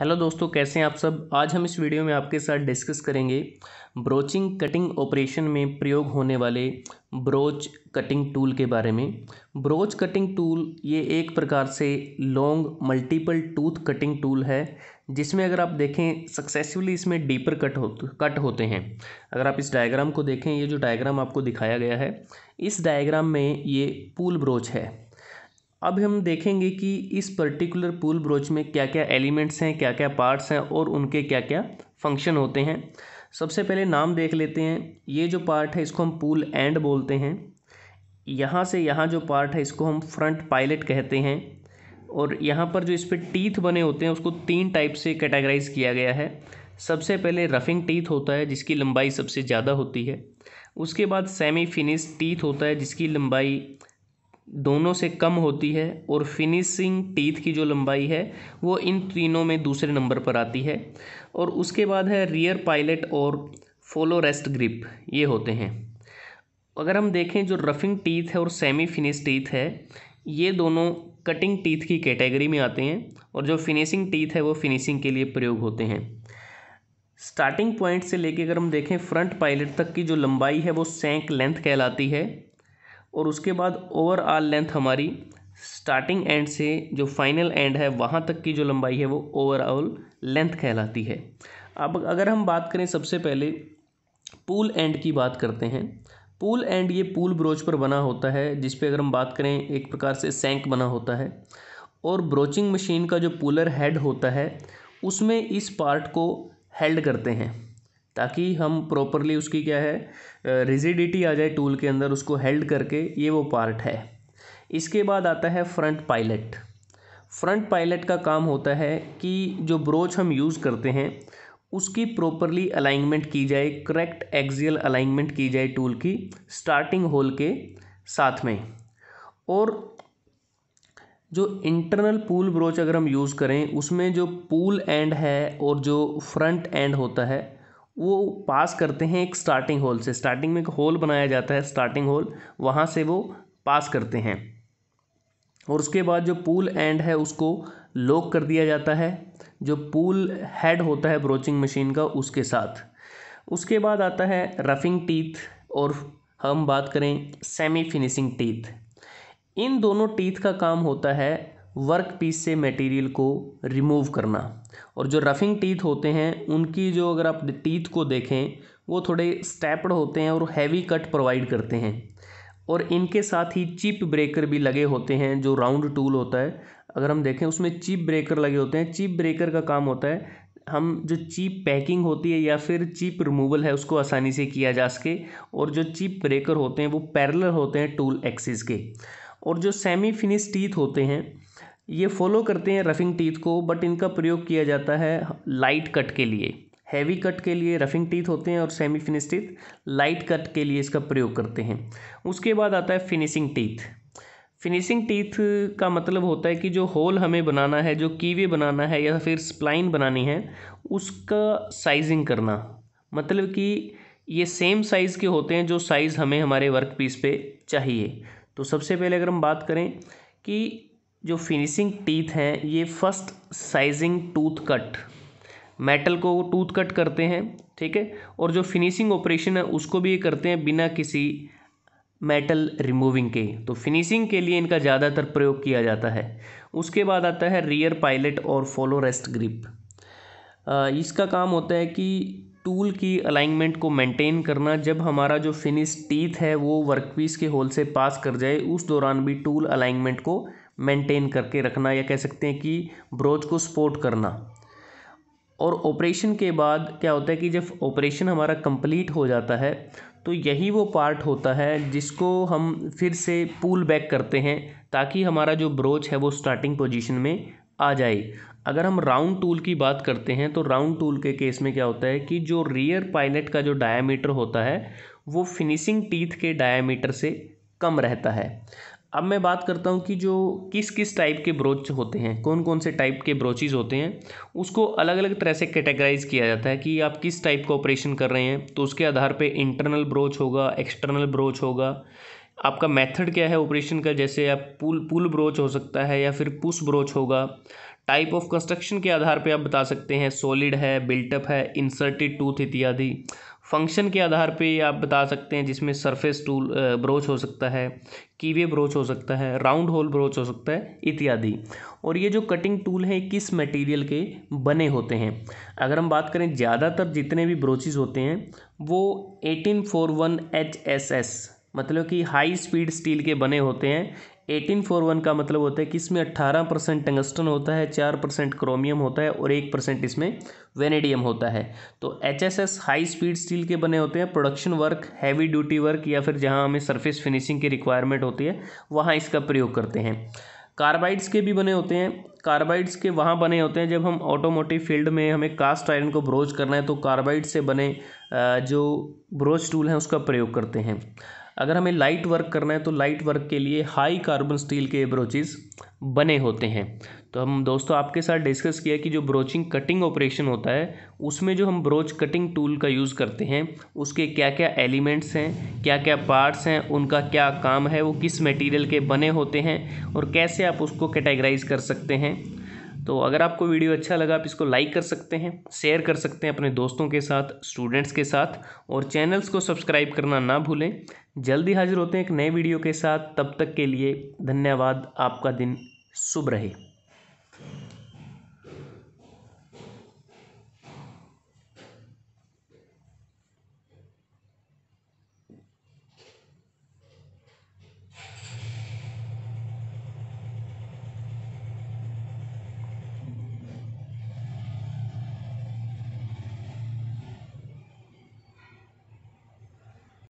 Hello दोस्तों, कैसे हैं आप सब? आज हम इस वीडियो में आपके साथ डिस्कस करेंगे ब्रोचिंग कटिंग ऑपरेशन में प्रयोग होने वाले ब्रोच कटिंग टूल के बारे में। ब्रोच कटिंग टूल, ये एक प्रकार से long multiple tooth cutting tool है, जिसमें अगर आप देखें सक्सेसफुली इसमें डीपर कट हो कट होते हैं। अगर आप इस डायग्राम को देखें, ये जो डायग्राम आपको दिखाया गया है, इस डायग्राम में ये पूल ब्रोच है। अब हम देखेंगे कि इस पर्टिकुलर पुल ब्रोच में क्या क्या एलिमेंट्स हैं क्या क्या पार्ट्स हैं और उनके क्या क्या फ़ंक्शन होते हैं। सबसे पहले नाम देख लेते हैं। ये जो पार्ट है, इसको हम पुल एंड बोलते हैं। यहाँ से यहाँ जो पार्ट है, इसको हम फ्रंट पायलट कहते हैं। और यहाँ पर जो इस पर टीथ बने होते हैं, उसको तीन टाइप से कैटेगराइज किया गया है। सबसे पहले रफिंग टीथ होता है, जिसकी लंबाई सबसे ज़्यादा होती है। उसके बाद सेमी फिनिश टीथ होता है, जिसकी लंबाई दोनों से कम होती है और फिनिशिंग टीथ की जो लंबाई है, वो इन तीनों में दूसरे नंबर पर आती है। और उसके बाद है रियर पायलट और फॉलो रेस्ट ग्रिप ये होते हैं। अगर हम देखें जो रफिंग टीथ है और सेमी फिनिश टीथ है, ये दोनों कटिंग टीथ की कैटेगरी में आते हैं और जो फिनिशिंग टीथ है, वो फिनिशिंग के लिए प्रयोग होते हैं। स्टार्टिंग पॉइंट से लेके अगर हम देखें फ्रंट पायलट तक की जो लंबाई है, वो सैंक लेंथ कहलाती है। और उसके बाद ओवरऑल लेंथ हमारी स्टार्टिंग एंड से जो फाइनल एंड है, वहाँ तक की जो लंबाई है वो ओवरऑल लेंथ कहलाती है। अब अगर हम बात करें सबसे पहले पूल एंड की बात करते हैं। पूल एंड ये पूल ब्रोच पर बना होता है, जिस पे अगर हम बात करें, एक प्रकार से सैंक बना होता है। और ब्रोचिंग मशीन का जो पूलर हेड होता है, उसमें इस पार्ट को हेल्ड करते हैं। ताकि हम प्रॉपरली उसकी क्या है रिजिडिटी आ जाए टूल के अंदर, उसको हेल्ड करके ये वो पार्ट है। इसके बाद आता है फ्रंट पायलट फ्रंट पायलट का काम होता है कि जो ब्रोच हम यूज़ करते हैं, उसकी प्रॉपरली अलाइनमेंट की जाए करेक्ट एक्सियल अलाइनमेंट की जाए टूल की स्टार्टिंग होल के साथ में। और जो इंटरनल पूल ब्रोच अगर हम यूज़ करें, उसमें जो पूल एंड है और जो फ्रंट एंड होता है वो पास करते हैं एक स्टार्टिंग होल से। स्टार्टिंग में एक होल बनाया जाता है स्टार्टिंग होल वहाँ से वो पास करते हैं। और उसके बाद जो पूल एंड है, उसको लॉक कर दिया जाता है। जो पूल हेड होता है ब्रोचिंग मशीन का, उसके साथ। उसके बाद आता है रफिंग टीथ और हम बात करें सेमी फिनिशिंग टीथ इन दोनों टीथ का काम होता है वर्क पीस से मटेरियल को रिमूव करना। और जो रफिंग टीथ होते हैं, उनकी जो अगर आप टीथ को देखें, वो थोड़े स्टेप्ड होते हैं और हैवी कट प्रोवाइड करते हैं। और इनके साथ ही चिप ब्रेकर भी लगे होते हैं, जो राउंड टूल होता है। अगर हम देखें, उसमें चिप ब्रेकर लगे होते हैं। चिप ब्रेकर का काम होता है, हम जो चीप पैकिंग होती है या फिर चिप रिमूवल है, उसको आसानी से किया जा सके। और जो चिप ब्रेकर होते हैं, वो पैरेलल होते हैं टूल एक्सिस के। और जो सेमी फिनिश टीथ होते हैं ये फॉलो करते हैं रफिंग टीथ को बट इनका प्रयोग किया जाता है लाइट कट के लिए। हैवी कट के लिए रफिंग टीथ होते हैं और semi finish teeth light cut के लिए इसका प्रयोग करते हैं। उसके बाद आता है फिनिशिंग टीथ फिनिशिंग टीथ का मतलब होता है कि जो होल हमें बनाना है, जो कीवे बनाना है या फिर स्प्लाइन बनानी है, उसका साइजिंग करना। मतलब कि ये सेम साइज़ के होते हैं जो साइज़ हमें हमारे वर्क पीस पे चाहिए। तो सबसे पहले अगर हम बात करें कि जो फिनिशिंग टीथ हैं, ये first sizing tooth cut metal को टूथ कट करते हैं, ठीक है? और जो फिनिशिंग ऑपरेशन है, उसको भी ये करते हैं बिना किसी मेटल रिमूविंग के। तो फिनिशिंग के लिए इनका ज़्यादातर प्रयोग किया जाता है। उसके बाद आता है रियर पायलट और फॉलो रेस्ट ग्रिप इसका काम होता है कि टूल की अलाइनमेंट को मेंटेन करना। जब हमारा जो फिनिश टीथ है, वो वर्कपीस के होल से पास कर जाए, उस दौरान भी टूल अलाइनमेंट को मेंटेन करके रखना या कह सकते हैं कि ब्रोच को सपोर्ट करना। और ऑपरेशन के बाद क्या होता है कि जब ऑपरेशन हमारा कंप्लीट हो जाता है तो यही वो पार्ट होता है जिसको हम फिर से पुल बैक करते हैं ताकि हमारा जो ब्रोच है वो स्टार्टिंग पोजीशन में आ जाए। अगर हम राउंड टूल की बात करते हैं तो राउंड टूल के केस में क्या होता है कि जो रियर पायलट का जो डायामीटर होता है, वो फिनिशिंग टीथ के डायामीटर से कम रहता है। अब मैं बात करता हूँ कि जो किस किस टाइप के ब्रोच होते हैं कौन कौन से टाइप के ब्रोचेज होते हैं, उसको अलग अलग तरह से कैटेगराइज किया जाता है कि आप किस टाइप का ऑपरेशन कर रहे हैं तो उसके आधार पे इंटरनल ब्रोच होगा एक्सटर्नल ब्रोच होगा। आपका मेथड क्या है ऑपरेशन का, जैसे आप पुल पुल ब्रोच हो सकता है या फिर पुश ब्रोच होगा। टाइप ऑफ़ कंस्ट्रक्शन के आधार पे आप बता सकते हैं सॉलिड है बिल्टअप है इंसर्टेड टूथ इत्यादि। फ़ंक्शन के आधार पे आप बता सकते हैं जिसमें सरफेस टूल ब्रोच हो सकता है, कीवे ब्रोच हो सकता है, राउंड होल ब्रोच हो सकता है, इत्यादि। और ये जो कटिंग टूल है किस मटेरियल के बने होते हैं? अगर हम बात करें ज़्यादातर जितने भी ब्रोचेज होते हैं, वो eighteen four one H S S मतलब कि हाई स्पीड स्टील के बने होते हैं एटीन फोर वन का मतलब होता है कि इसमें अट्ठारह परसेंट टंगस्टन होता है, चार परसेंट क्रोमियम होता है और एक परसेंट इसमें वेनेडियम होता है। तो H S S high speed steel के बने होते हैं, production work, heavy duty work या फिर जहाँ हमें सरफेस फिनिशिंग की रिक्वायरमेंट होती है, वहाँ इसका प्रयोग करते हैं। कार्बाइड्स के भी बने होते हैं। कार्बाइड्स के वहाँ बने होते हैं, जब हम ऑटोमोटिव फ़ील्ड में हमें कास्ट आयरन को ब्रोच करना है तो कार्बाइड से बने जो ब्रोच टूल हैं, उसका प्रयोग करते हैं। अगर हमें लाइट वर्क करना है तो लाइट वर्क के लिए हाई कार्बन स्टील के ब्रोचेज बने होते हैं। तो हम दोस्तों, आपके साथ डिस्कस किया कि जो ब्रोचिंग कटिंग ऑपरेशन होता है, उसमें जो हम ब्रोच कटिंग टूल का यूज़ करते हैं, उसके क्या क्या एलिमेंट्स हैं क्या क्या पार्ट्स हैं, उनका क्या काम है, वो किस मटेरियल के बने होते हैं, और कैसे आप उसको कैटेगराइज कर सकते हैं। तो अगर आपको वीडियो अच्छा लगा, आप इसको लाइक कर सकते हैं शेयर कर सकते हैं अपने दोस्तों के साथ स्टूडेंट्स के साथ, और चैनल्स को सब्सक्राइब करना ना भूलें। जल्दी हाजिर होते हैं एक नए वीडियो के साथ। तब तक के लिए धन्यवाद। आपका दिन शुभ रहे।